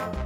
वो